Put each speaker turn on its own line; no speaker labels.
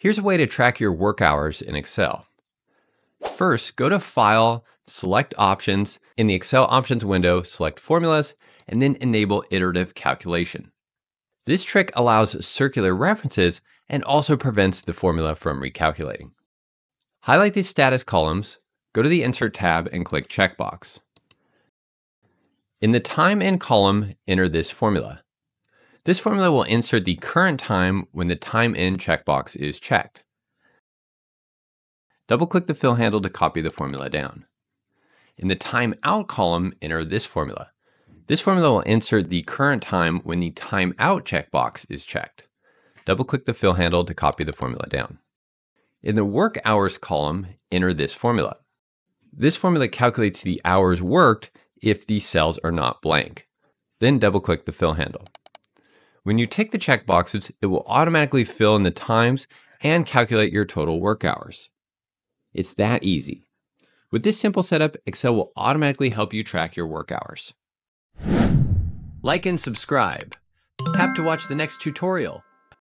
Here's a way to track your work hours in Excel. First, go to File, select Options. In the Excel Options window, select Formulas, and then enable Iterative Calculation. This trick allows circular references and also prevents the formula from recalculating. Highlight the status columns, go to the Insert tab and click Checkbox. In the Time In column, enter this formula. This formula will insert the current time when the Time In checkbox is checked. Double-click the fill handle to copy the formula down. In the Time Out column, enter this formula. This formula will insert the current time when the Time Out checkbox is checked. Double-click the fill handle to copy the formula down. In the Work Hours column, enter this formula. This formula calculates the hours worked if the cells are not blank. Then double-click the fill handle. When you tick the checkboxes, it will automatically fill in the times and calculate your total work hours. It's that easy. With this simple setup, Excel will automatically help you track your work hours. Like and subscribe. Tap to watch the next tutorial.